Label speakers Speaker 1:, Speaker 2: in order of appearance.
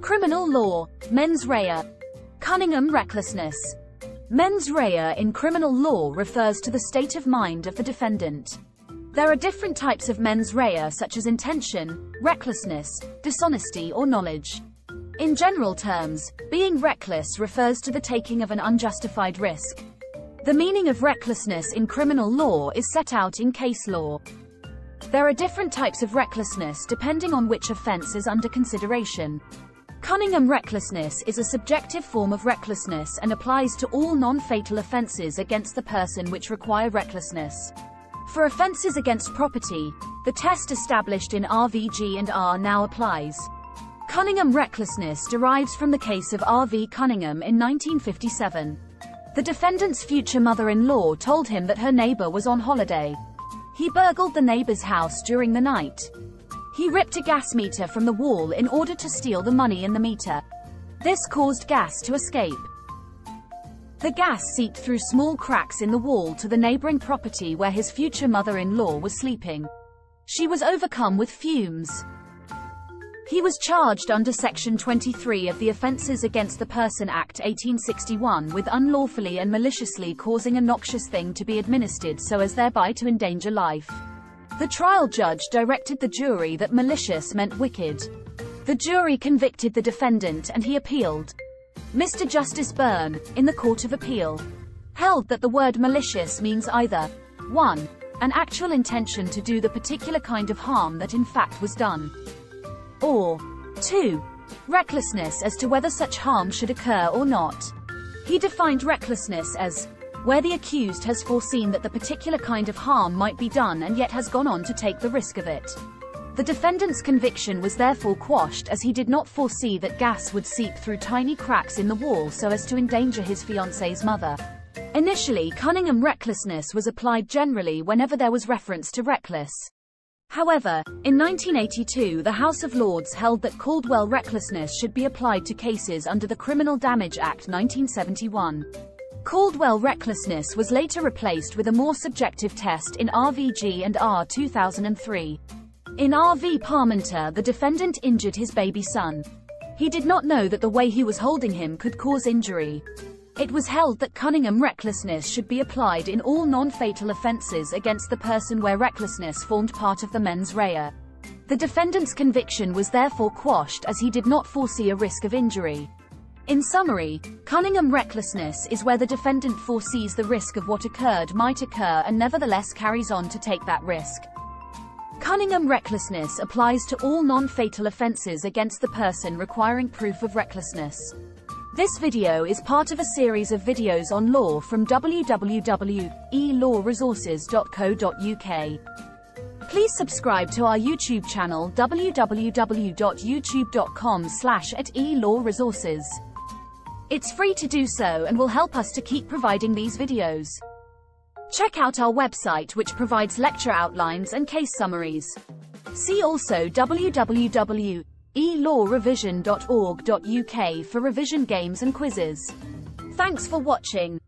Speaker 1: Criminal law, mens rea. Cunningham recklessness. Mens rea in criminal law refers to the state of mind of the defendant. There are different types of mens rea such as intention, recklessness, dishonesty or knowledge. In general terms, being reckless refers to the taking of an unjustified risk. The meaning of recklessness in criminal law is set out in case law. There are different types of recklessness depending on which offense is under consideration. Cunningham recklessness is a subjective form of recklessness and applies to all non-fatal offenses against the person which require recklessness. For offenses against property, the test established in RVG and R now applies. Cunningham recklessness derives from the case of R.V. Cunningham in 1957. The defendant's future mother-in-law told him that her neighbor was on holiday. He burgled the neighbor's house during the night. He ripped a gas meter from the wall in order to steal the money in the meter. This caused gas to escape. The gas seeped through small cracks in the wall to the neighboring property where his future mother-in-law was sleeping. She was overcome with fumes. He was charged under Section 23 of the Offences Against the Person Act 1861 with unlawfully and maliciously causing a noxious thing to be administered so as thereby to endanger life. The trial judge directed the jury that malicious meant wicked. The jury convicted the defendant and he appealed. Mr. Justice Byrne, in the Court of Appeal, held that the word malicious means either 1. An actual intention to do the particular kind of harm that in fact was done, or 2. Recklessness as to whether such harm should occur or not. He defined recklessness as where the accused has foreseen that the particular kind of harm might be done and yet has gone on to take the risk of it. The defendant's conviction was therefore quashed as he did not foresee that gas would seep through tiny cracks in the wall so as to endanger his fiancee's mother. Initially, Cunningham recklessness was applied generally whenever there was reference to reckless. However, in 1982 the House of Lords held that Caldwell recklessness should be applied to cases under the Criminal Damage Act 1971. Caldwell recklessness was later replaced with a more subjective test in RVG and R 2003. In RV Parmenter the defendant injured his baby son. He did not know that the way he was holding him could cause injury. It was held that Cunningham recklessness should be applied in all non-fatal offences against the person where recklessness formed part of the mens rea. The defendant's conviction was therefore quashed as he did not foresee a risk of injury. In summary, Cunningham recklessness is where the defendant foresees the risk of what occurred might occur and nevertheless carries on to take that risk. Cunningham recklessness applies to all non-fatal offences against the person requiring proof of recklessness. This video is part of a series of videos on law from www.elawresources.co.uk. Please subscribe to our YouTube channel www.youtube.com slash at elawresources. It's free to do so and will help us to keep providing these videos. Check out our website which provides lecture outlines and case summaries. See also www.elawrevision.org.uk for revision games and quizzes. Thanks for watching.